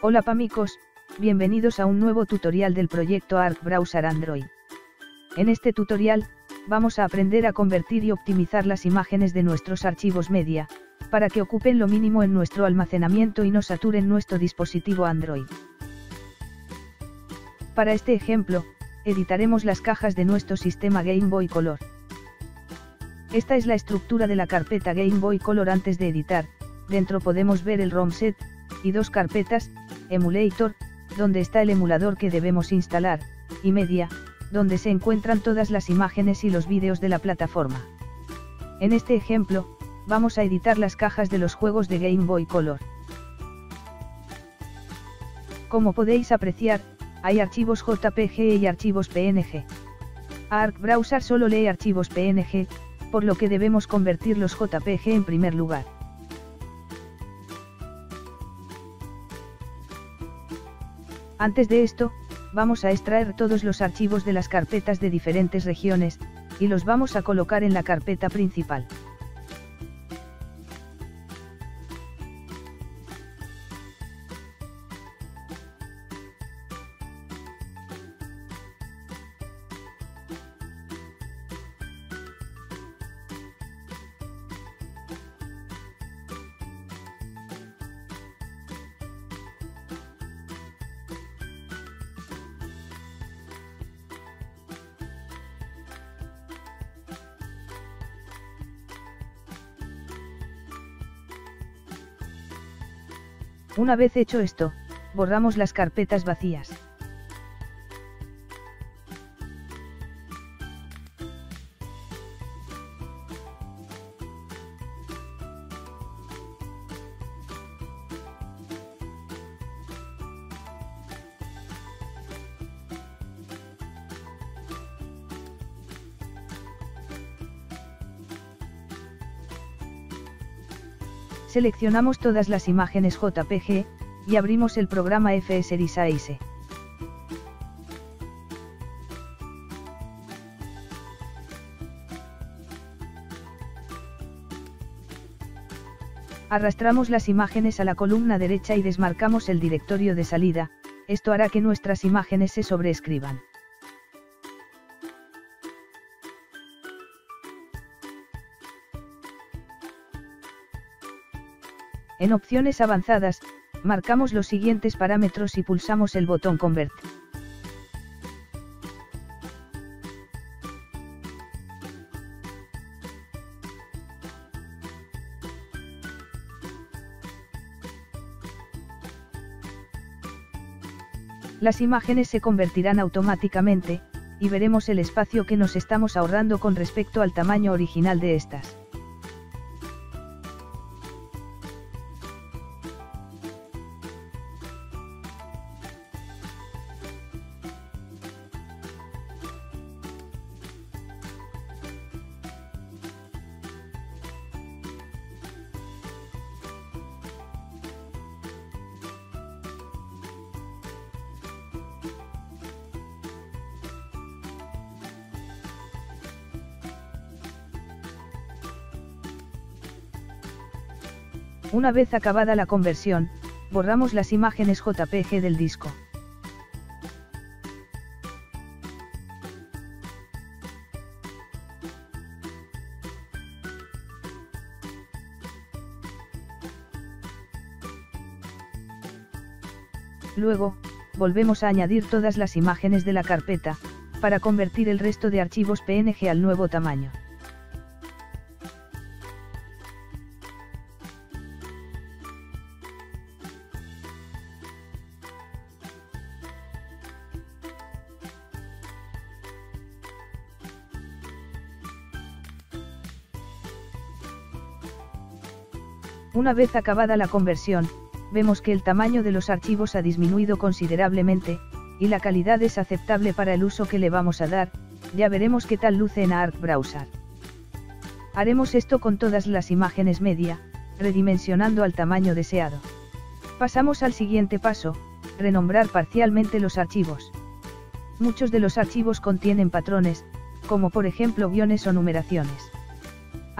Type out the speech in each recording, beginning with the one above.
Hola Pamicos, bienvenidos a un nuevo tutorial del proyecto Arc Browser Android. En este tutorial, vamos a aprender a convertir y optimizar las imágenes de nuestros archivos media, para que ocupen lo mínimo en nuestro almacenamiento y no saturen nuestro dispositivo Android. Para este ejemplo, editaremos las cajas de nuestro sistema Game Boy Color. Esta es la estructura de la carpeta Game Boy Color antes de editar, dentro podemos ver el ROM set, y dos carpetas, Emulator, donde está el emulador que debemos instalar, y Media, donde se encuentran todas las imágenes y los vídeos de la plataforma. En este ejemplo, vamos a editar las cajas de los juegos de Game Boy Color. Como podéis apreciar, hay archivos JPG y archivos PNG. Arc Browser solo lee archivos PNG, por lo que debemos convertir los JPG en primer lugar. Antes de esto, vamos a extraer todos los archivos de las carpetas de diferentes regiones, y los vamos a colocar en la carpeta principal. Una vez hecho esto, borramos las carpetas vacías. Seleccionamos todas las imágenes JPG, y abrimos el programa FS Resize. Arrastramos las imágenes a la columna derecha y desmarcamos el directorio de salida, esto hará que nuestras imágenes se sobreescriban. En opciones avanzadas, marcamos los siguientes parámetros y pulsamos el botón Convert. Las imágenes se convertirán automáticamente, y veremos el espacio que nos estamos ahorrando con respecto al tamaño original de estas. Una vez acabada la conversión, borramos las imágenes JPG del disco. Luego, volvemos a añadir todas las imágenes de la carpeta, para convertir el resto de archivos PNG al nuevo tamaño. Una vez acabada la conversión, vemos que el tamaño de los archivos ha disminuido considerablemente, y la calidad es aceptable para el uso que le vamos a dar, ya veremos qué tal luce en Arc Browser. Haremos esto con todas las imágenes media, redimensionando al tamaño deseado. Pasamos al siguiente paso, renombrar parcialmente los archivos. Muchos de los archivos contienen patrones, como por ejemplo guiones o numeraciones.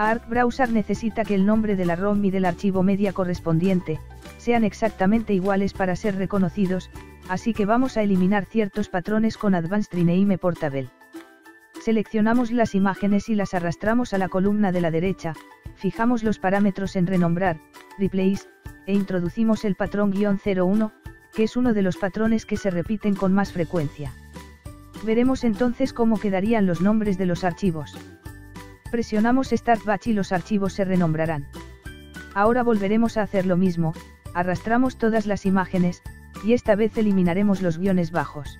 Arc Browser necesita que el nombre de la ROM y del archivo media correspondiente, sean exactamente iguales para ser reconocidos, así que vamos a eliminar ciertos patrones con Advanced Rename Portable. Seleccionamos las imágenes y las arrastramos a la columna de la derecha, fijamos los parámetros en renombrar, replace, e introducimos el patrón "-01", que es uno de los patrones que se repiten con más frecuencia. Veremos entonces cómo quedarían los nombres de los archivos. Presionamos Start Batch y los archivos se renombrarán. Ahora volveremos a hacer lo mismo, arrastramos todas las imágenes, y esta vez eliminaremos los guiones bajos.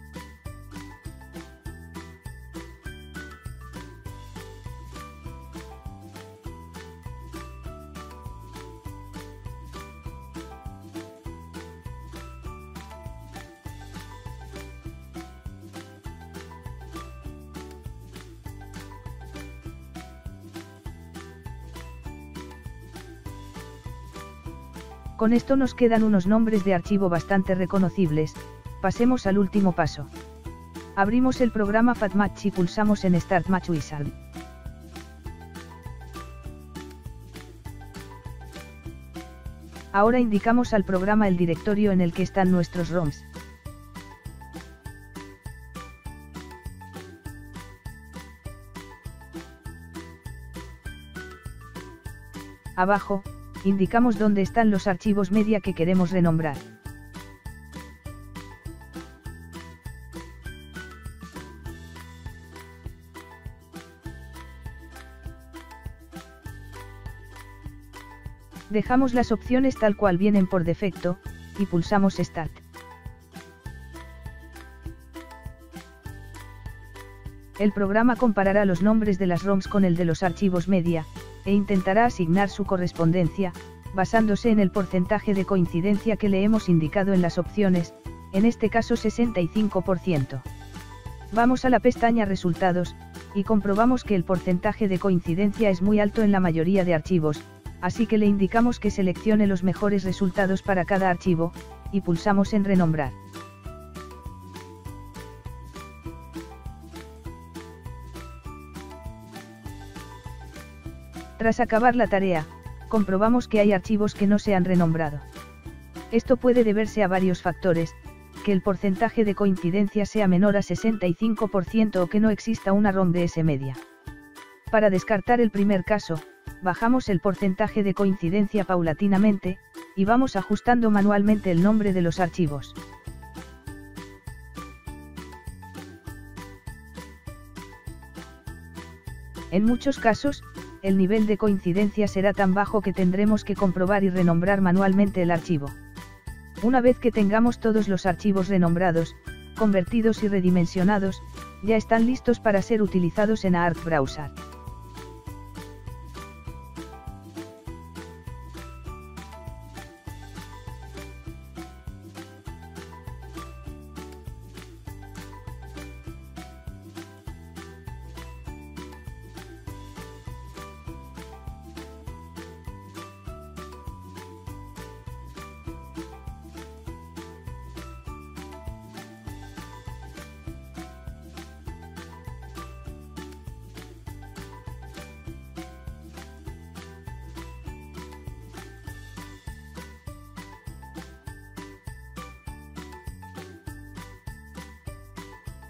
Con esto nos quedan unos nombres de archivo bastante reconocibles, pasemos al último paso. Abrimos el programa FatMatch y pulsamos en Start Match Wizard. Ahora indicamos al programa el directorio en el que están nuestros ROMs. Abajo, indicamos dónde están los archivos media que queremos renombrar. Dejamos las opciones tal cual vienen por defecto, y pulsamos Start. El programa comparará los nombres de las ROMs con el de los archivos media, e intentará asignar su correspondencia, basándose en el porcentaje de coincidencia que le hemos indicado en las opciones, en este caso 65%. Vamos a la pestaña Resultados, y comprobamos que el porcentaje de coincidencia es muy alto en la mayoría de archivos, así que le indicamos que seleccione los mejores resultados para cada archivo, y pulsamos en Renombrar. Tras acabar la tarea, comprobamos que hay archivos que no se han renombrado. Esto puede deberse a varios factores, que el porcentaje de coincidencia sea menor a 65% o que no exista una ROM de S media. Para descartar el primer caso, bajamos el porcentaje de coincidencia paulatinamente, y vamos ajustando manualmente el nombre de los archivos. En muchos casos, el nivel de coincidencia será tan bajo que tendremos que comprobar y renombrar manualmente el archivo. Una vez que tengamos todos los archivos renombrados, convertidos y redimensionados, ya están listos para ser utilizados en Arc Browser.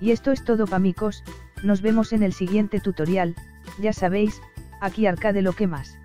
Y esto es todo pamicos, nos vemos en el siguiente tutorial, ya sabéis, aquí arcade lo que más.